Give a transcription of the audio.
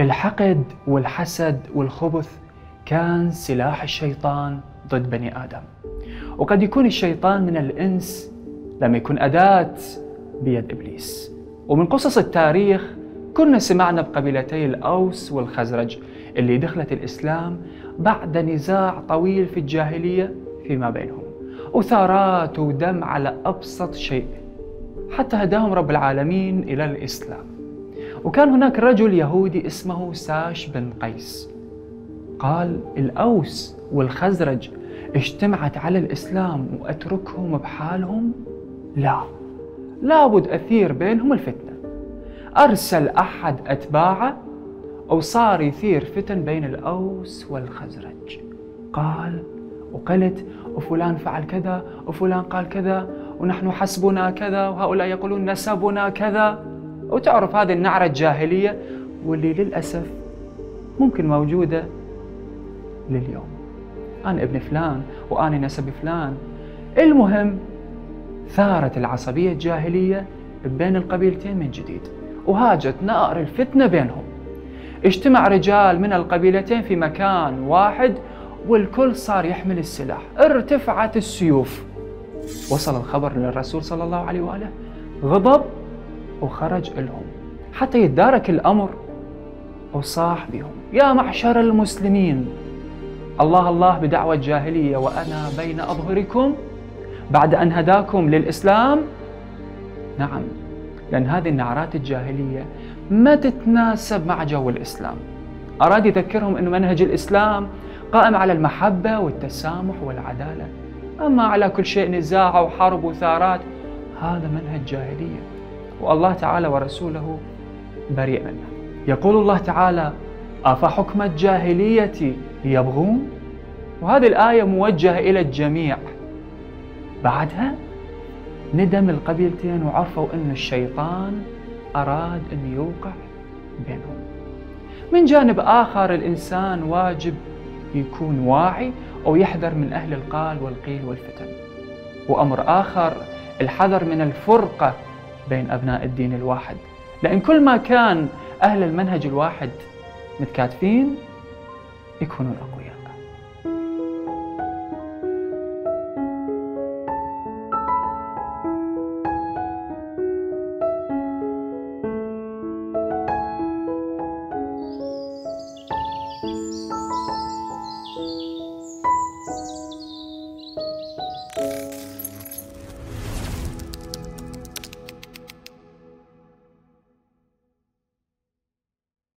الحقد والحسد والخبث كان سلاح الشيطان ضد بني آدم. وقد يكون الشيطان من الإنس لما يكون أداة بيد إبليس. ومن قصص التاريخ كنا سمعنا بقبيلتي الأوس والخزرج اللي دخلت الإسلام بعد نزاع طويل في الجاهلية فيما بينهم. وثارات ودم على أبسط شيء حتى هداهم رب العالمين إلى الإسلام. وكان هناك رجل يهودي اسمه ساش بن قيس. قال الأوس والخزرج اجتمعت على الإسلام وأتركهم بحالهم؟ لا. لابد أثير بينهم الفتنة. أرسل أحد أتباعه وصار يثير فتن بين الأوس والخزرج. قال وقلت وفلان فعل كذا وفلان قال كذا ونحن حسبنا كذا وهؤلاء يقولون نسبنا كذا. وتعرف هذه النعرة الجاهلية واللي للأسف ممكن موجودة لليوم. أنا ابن فلان وأنا نسب فلان. المهم ثارت العصبية الجاهلية بين القبيلتين من جديد وهاجت نار الفتنة بينهم. اجتمع رجال من القبيلتين في مكان واحد والكل صار يحمل السلاح. ارتفعت السيوف. وصل الخبر للرسول صلى الله عليه وآله. غضب. وخرج لهم حتى يتدارك الأمر وصاح بهم. يا معشر المسلمين الله الله بدعوة جاهلية وأنا بين أظهركم بعد أن هداكم للإسلام. نعم لأن هذه النعرات الجاهلية ما تتناسب مع جو الإسلام. أراد يذكرهم أن منهج الإسلام قائم على المحبة والتسامح والعدالة. أما على كل شيء نزاع وحرب وثارات هذا منهج جاهلية. والله تعالى ورسوله بريء منه. يقول الله تعالى أفحكم الجاهلية يبغون وهذه الآية موجهة إلى الجميع. بعدها ندم القبيلتين وعرفوا أن الشيطان أراد أن يوقع بينهم. من جانب آخر الإنسان واجب يكون واعي أو يحذر من أهل القال والقيل والفتن. وأمر آخر الحذر من الفرقة بين أبناء الدين الواحد. لأن كل ما كان أهل المنهج الواحد متكاتفين يكونون أقوياء